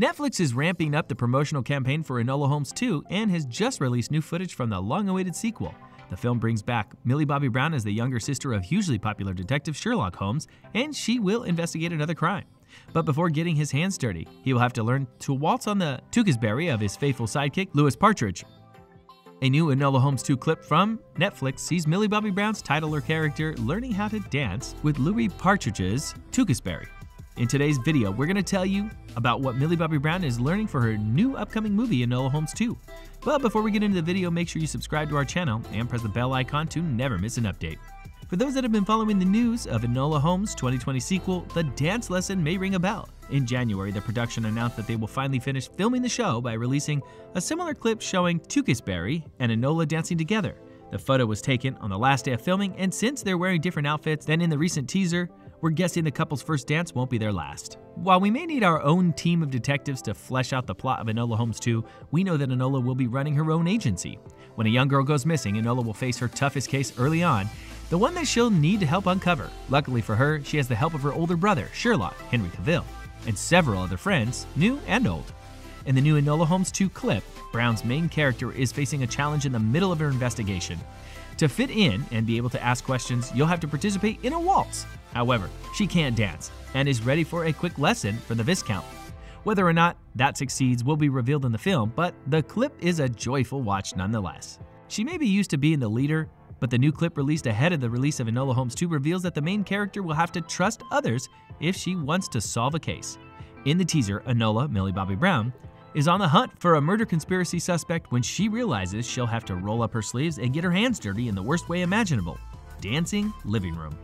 Netflix is ramping up the promotional campaign for Enola Holmes 2 and has just released new footage from the long awaited sequel. The film brings back Millie Bobby Brown as the younger sister of hugely popular detective Sherlock Holmes, and she will investigate another crime. But before getting his hands dirty, he will have to learn to waltz on the Tewkesbury of his faithful sidekick, Louis Partridge. A new Enola Holmes 2 clip from Netflix sees Millie Bobby Brown's titular character learning how to dance with Louis Partridge's Tewkesbury. In today's video, we're going to tell you about what Millie Bobby Brown is learning for her new upcoming movie, Enola Holmes 2. But before we get into the video, make sure you subscribe to our channel and press the bell icon to never miss an update. For those that have been following the news of Enola Holmes' 2020 sequel, the dance lesson may ring a bell. In January, the production announced that they will finally finish filming the show by releasing a similar clip showing Tewkesbury and Enola dancing together. The photo was taken on the last day of filming, and since they're wearing different outfits than in the recent teaser, we're guessing the couple's first dance won't be their last. While we may need our own team of detectives to flesh out the plot of Enola Holmes 2, we know that Enola will be running her own agency. When a young girl goes missing, Enola will face her toughest case early on, the one that she'll need to help uncover. Luckily for her, she has the help of her older brother, Sherlock, Henry Cavill, and several other friends, new and old. In the new Enola Holmes 2 clip, Brown's main character is facing a challenge in the middle of her investigation. To fit in and be able to ask questions, you'll have to participate in a waltz. However, she can't dance and is ready for a quick lesson from the Viscount. Whether or not that succeeds will be revealed in the film, but the clip is a joyful watch nonetheless. She may be used to being the leader, but the new clip released ahead of the release of Enola Holmes 2 reveals that the main character will have to trust others if she wants to solve a case. In the teaser, Enola, Millie Bobby Brown, is on the hunt for a murder conspiracy suspect when she realizes she'll have to roll up her sleeves and get her hands dirty in the worst way imaginable dancing living room.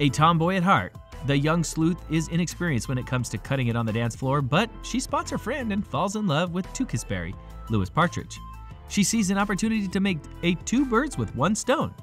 A tomboy at heart, the young sleuth is inexperienced when it comes to cutting it on the dance floor, but she spots her friend and falls in love with Tewkesbury, Louis Partridge. She sees an opportunity to make a two birds with one stone.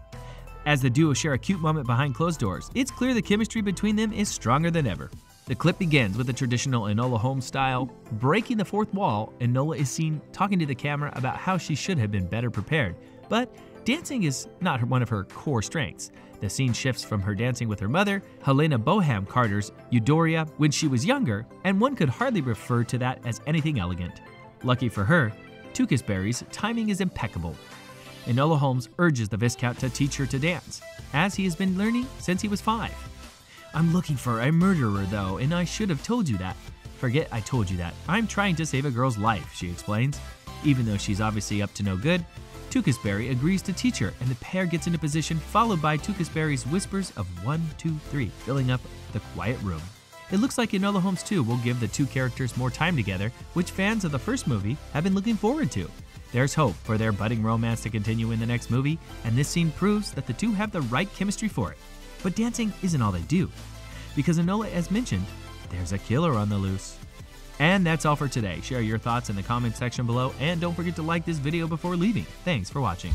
As the duo share a cute moment behind closed doors, it's clear the chemistry between them is stronger than ever. The clip begins with the traditional Enola Holmes style. Breaking the fourth wall, Enola is seen talking to the camera about how she should have been better prepared. But dancing is not one of her core strengths. The scene shifts from her dancing with her mother, Helena Bonham Carter's Eudoria, when she was younger, and one could hardly refer to that as anything elegant. Lucky for her, Tewkesbury's timing is impeccable. Enola Holmes urges the Viscount to teach her to dance, as he has been learning since he was five. I'm looking for a murderer, though, and I should have told you that. Forget I told you that. I'm trying to save a girl's life, she explains. Even though she's obviously up to no good, Tewkesbury agrees to teach her, and the pair gets into position, followed by Tewkesbury's whispers of one, two, three, filling up the quiet room. It looks like Enola Holmes 2 will give the two characters more time together, which fans of the first movie have been looking forward to. There's hope for their budding romance to continue in the next movie, and this scene proves that the two have the right chemistry for it. But dancing isn't all they do. Because Enola, as mentioned, there's a killer on the loose. And that's all for today. Share your thoughts in the comment section below and don't forget to like this video before leaving. Thanks for watching.